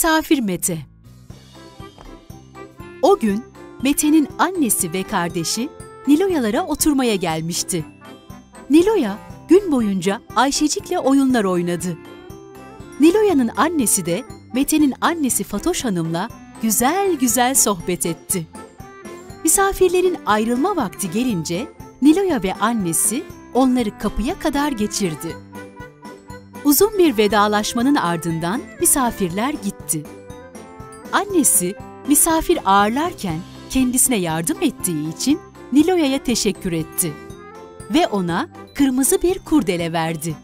Misafir Mete O gün Mete'nin annesi ve kardeşi Niloyalara oturmaya gelmişti. Niloya gün boyunca Ayşecik'le oyunlar oynadı. Niloya'nın annesi de Mete'nin annesi Fatoş Hanım'la güzel güzel sohbet etti. Misafirlerin ayrılma vakti gelince Niloya ve annesi onları kapıya kadar geçirdi. Uzun bir vedalaşmanın ardından misafirler gitti. Annesi misafir ağırlarken kendisine yardım ettiği için Niloya'ya teşekkür etti ve ona kırmızı bir kurdele verdi.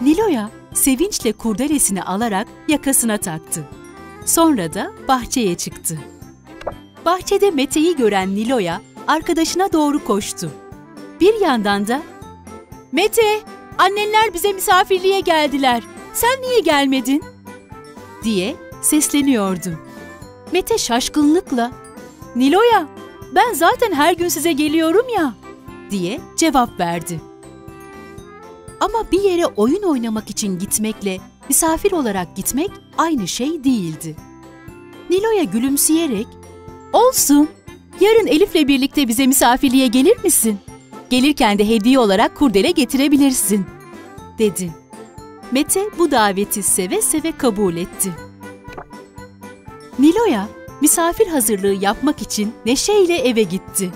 Niloya sevinçle kurdelesini alarak yakasına taktı. Sonra da bahçeye çıktı. Bahçede Mete'yi gören Niloya arkadaşına doğru koştu. Bir yandan da "Mete, annenler bize misafirliğe geldiler. Sen niye gelmedin?" diye sesleniyordu. Mete şaşkınlıkla "Niloya, ben zaten her gün size geliyorum ya." diye cevap verdi. Ama bir yere oyun oynamak için gitmekle misafir olarak gitmek aynı şey değildi. Nilo'ya gülümseyerek, "Olsun. Yarın Elif'le birlikte bize misafirliğe gelir misin? Gelirken de hediye olarak kurdele getirebilirsin." dedi. Mete bu daveti seve seve kabul etti. Nilo'ya misafir hazırlığı yapmak için neşeyle eve gitti.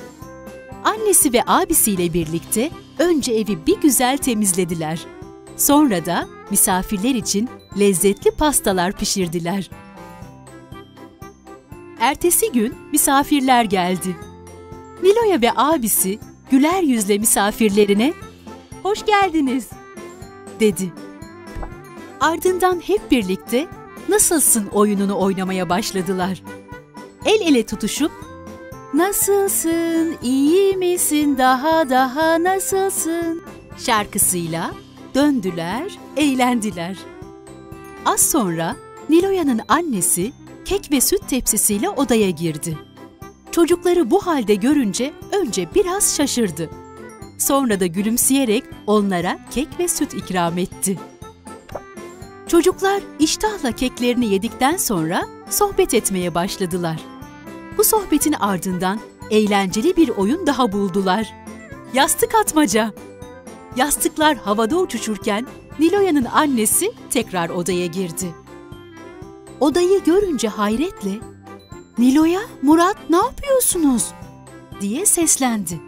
Annesi ve abisiyle birlikte önce evi bir güzel temizlediler. Sonra da misafirler için lezzetli pastalar pişirdiler. Ertesi gün misafirler geldi. Nilo'ya ve abisi güler yüzle misafirlerine "Hoş geldiniz." dedi. Ardından hep birlikte "Nasılsın?" oyununu oynamaya başladılar. El ele tutuşup Nasılsın, iyi misin, daha daha nasılsın şarkısıyla döndüler, eğlendiler. Az sonra Niloya'nın annesi kek ve süt tepsisiyle odaya girdi. Çocukları bu halde görünce önce biraz şaşırdı. Sonra da gülümseyerek onlara kek ve süt ikram etti. Çocuklar iştahla keklerini yedikten sonra sohbet etmeye başladılar. Bu sohbetin ardından eğlenceli bir oyun daha buldular. Yastık atmaca. Yastıklar havada uçuşurken Niloya'nın annesi tekrar odaya girdi. Odayı görünce hayretle "Niloya, Murat ne yapıyorsunuz?" diye seslendi.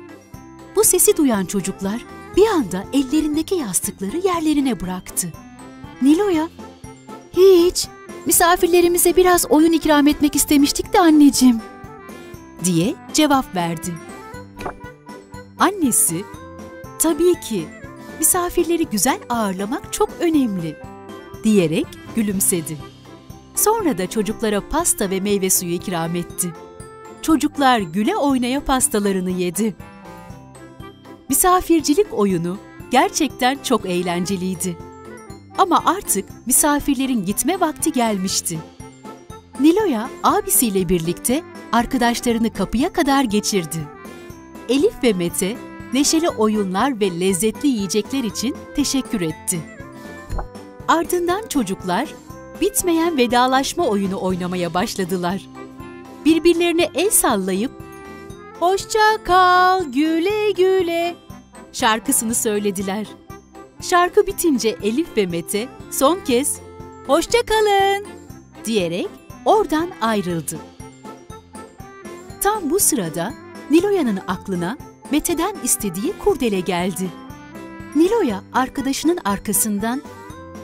Bu sesi duyan çocuklar bir anda ellerindeki yastıkları yerlerine bıraktı. Niloya, "Hiç, misafirlerimize biraz oyun ikram etmek istemiştik de anneciğim." diye cevap verdi. Annesi, tabii ki misafirleri güzel ağırlamak çok önemli diyerek gülümsedi. Sonra da çocuklara pasta ve meyve suyu ikram etti. Çocuklar güle oynaya pastalarını yedi. Misafircilik oyunu gerçekten çok eğlenceliydi. Ama artık misafirlerin gitme vakti gelmişti. Nilo'ya abisiyle birlikte arkadaşlarını kapıya kadar geçirdi. Elif ve Mete neşeli oyunlar ve lezzetli yiyecekler için teşekkür etti. Ardından çocuklar bitmeyen vedalaşma oyunu oynamaya başladılar. Birbirlerine el sallayıp "Hoşça kal, güle güle" şarkısını söylediler. Şarkı bitince Elif ve Mete son kez "Hoşça kalın" diyerek oradan ayrıldı. Tam bu sırada Niloya'nın aklına Mete'den istediği kurdele geldi. Niloya arkadaşının arkasından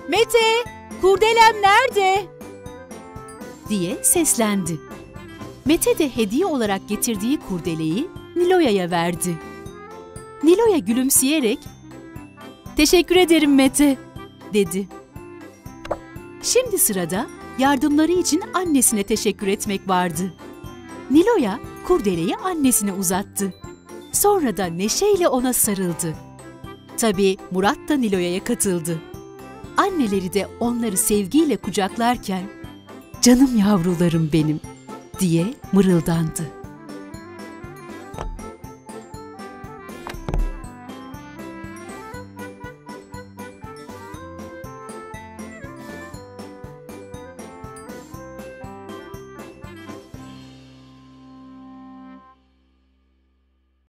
"Mete, kurdelem nerede?" diye seslendi. Mete de hediye olarak getirdiği kurdeleyi Niloya'ya verdi. Niloya gülümseyerek "Teşekkür ederim Mete." dedi. Şimdi sırada yardımları için annesine teşekkür etmek vardı. Nilo'ya kurdeleyi annesine uzattı. Sonra da neşeyle ona sarıldı. Tabii Murat da Nilo'ya katıldı. Anneleri de onları sevgiyle kucaklarken "Canım yavrularım benim." diye mırıldandı.